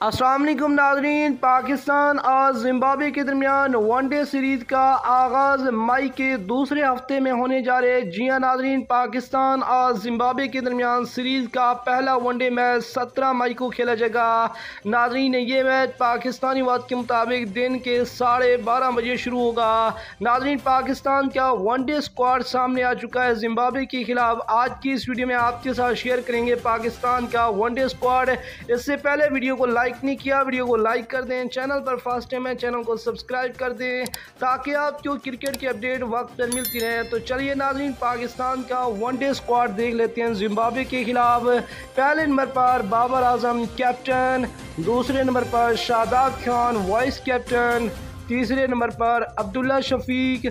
असलम नाजरीन, पाकिस्तान और जिम्बाब्वे के दरमियान वनडे सीरीज़ का आगाज़ मई के दूसरे हफ़्ते में होने जा रहे जी हाँ नाजरीन, पाकिस्तान और जिम्बाब्वे के दरमियान सीरीज़ का पहला वनडे मैच सत्रह मई को खेला जाएगा। नाजरीन, ये मैच पाकिस्तानी वक्त के मुताबिक दिन के साढ़े बारह बजे शुरू होगा। नाजरीन, पाकिस्तान का वनडे स्क्वाड सामने आ चुका है जिम्बाब्वे के खिलाफ। आज की इस वीडियो में आपके साथ शेयर करेंगे पाकिस्तान का वनडे स्क्वाड। इससे पहले वीडियो को लाइक लाइक नहीं किया, वीडियो को लाइक कर दें, चैनल पर फ़र्स्ट टाइम है, चैनल को सब्सक्राइब कर दें, ताकि आपको क्रिकेट की अपडेट वक्त पर मिलती रहे। तो चलिए नाजरीन, पाकिस्तान का वनडे स्क्वाड देख लेते हैं, जिम्बाब्वे के खिलाफ। पहले नंबर पर बाबर आज़म कैप्टन दूसरे नंबर पर शादाब खान वाइस कैप्टन तीसरे नंबर पर अब्दुल्ला शफीक,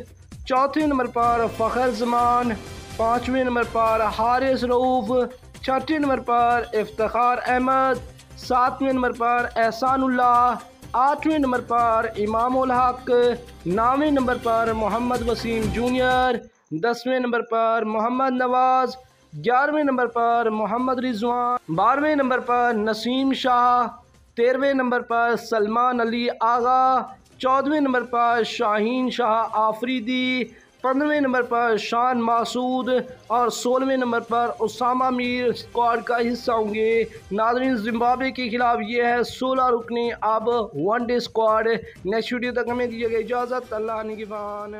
चौथे नंबर पर फ़खर जमान, पाँचवें नंबर पर हारिस रऊफ़, छठे नंबर पर इफ्तार अहमद सातवें नंबर पर एहसानुल्लाह, आठवें नंबर पर इमाम हक, नौवें नंबर पर मोहम्मद वसीम जूनियर, दसवें नंबर पर मोहम्मद नवाज़, ग्यारहवें नंबर पर मोहम्मद रिजवान, बारहवें नंबर पर नसीम शाह, तेरहवें नंबर पर सलमान अली आगा, चौदहवें नंबर पर शाहीन शाह आफरीदी पंद्रहवें नंबर पर शान मासूद और सोलहवें नंबर पर उसामा मीर स्क्वाड का हिस्सा होंगे। नादरीन जिम्बाब्वे के खिलाफ ये है सोलह रुकनी। अब वनडे स्क्वाड नेक्स्ट वीडियो तक हमें दीजिएगा इजाज़त। अल्लाह निगबान